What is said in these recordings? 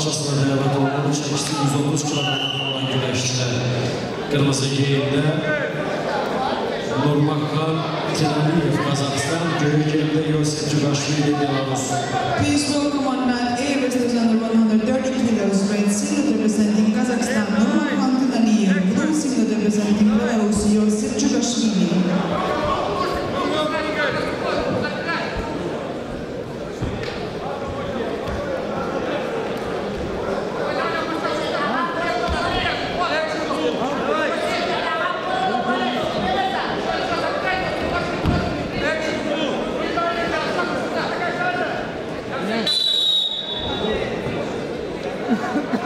kalçasına dayalı doğumunu çekişti 130 kilometre olan güreşçiler. Kırmızı giyimde Nurmakkan Tenaliyev Kazakistan, gölü giyimde Yosef Cugashvili Belarus. Please welcome on mat A, under 130 kilos, red silhouette Yeah.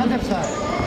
Anderson.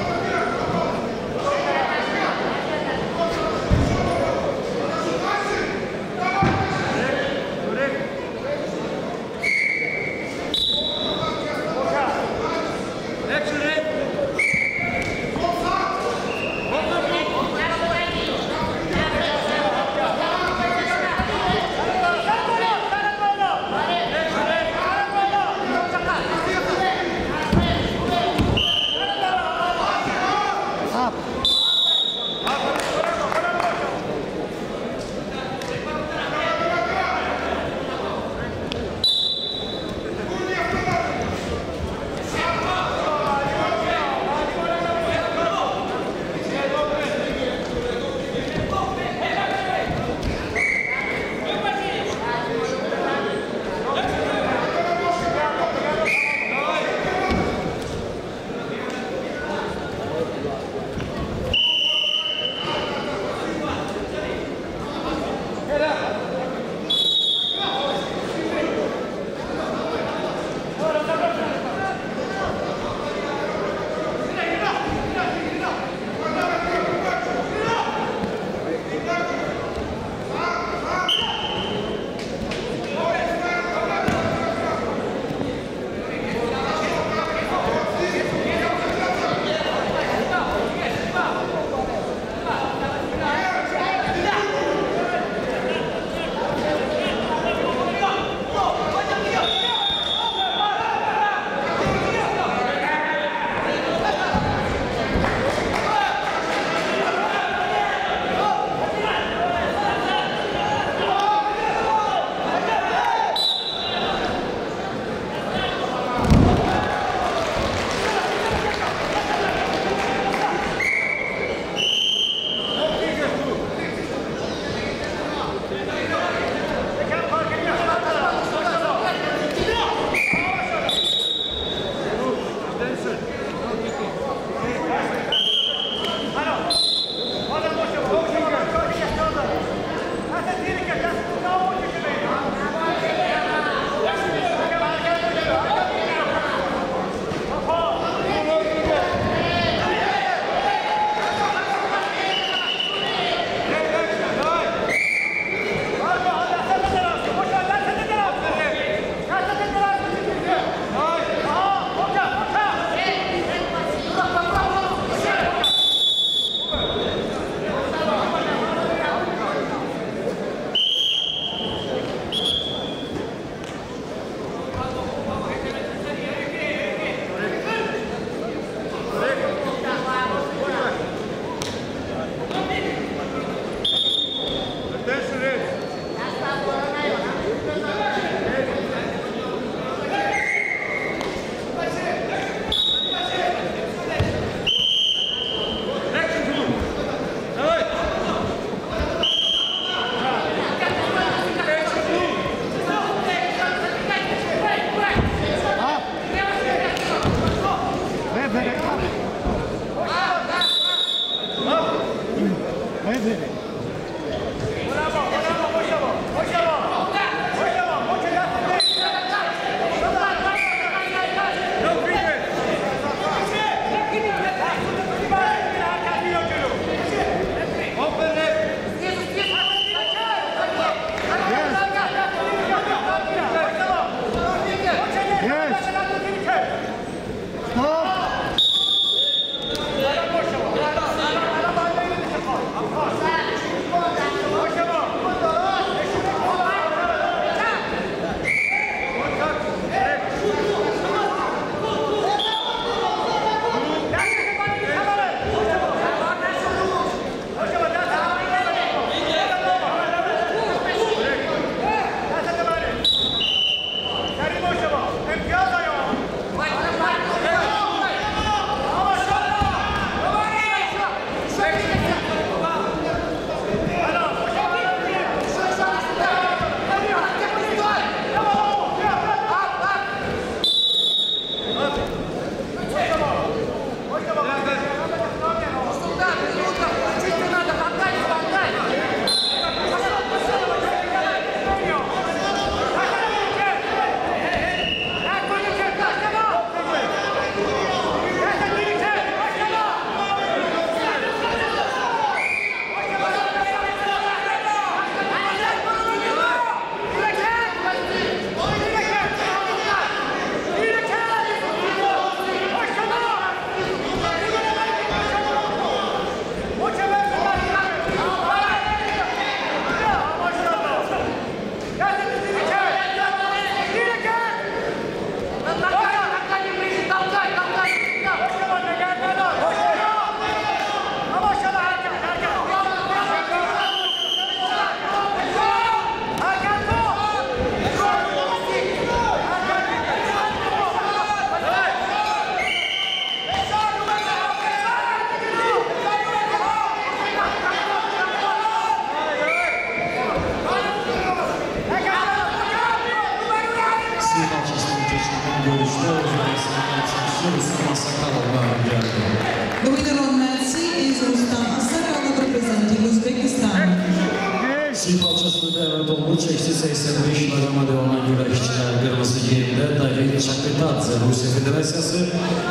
Sivas açısında devre dolu çekti 85 kilogramda olan güreşçiler kırmızı giyimde David Çakıtadze Rusya Federasyası,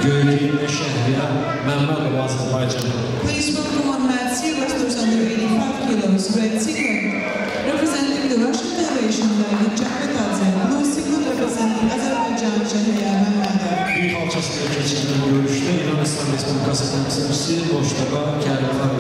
göğü giyimde Şehriyar Mehmetov Azerbaycan. Please welcome on match C wrestlers under 85 kilos, red singlet. Representing the Russian Federation, David Chakvetadze. Blue singlet representing Azerbaijan, Shahryar Mammadov. Bir kalçasında geçilen görüşte İran İslam Respublikası temsilcisi Boştaba Kerim Far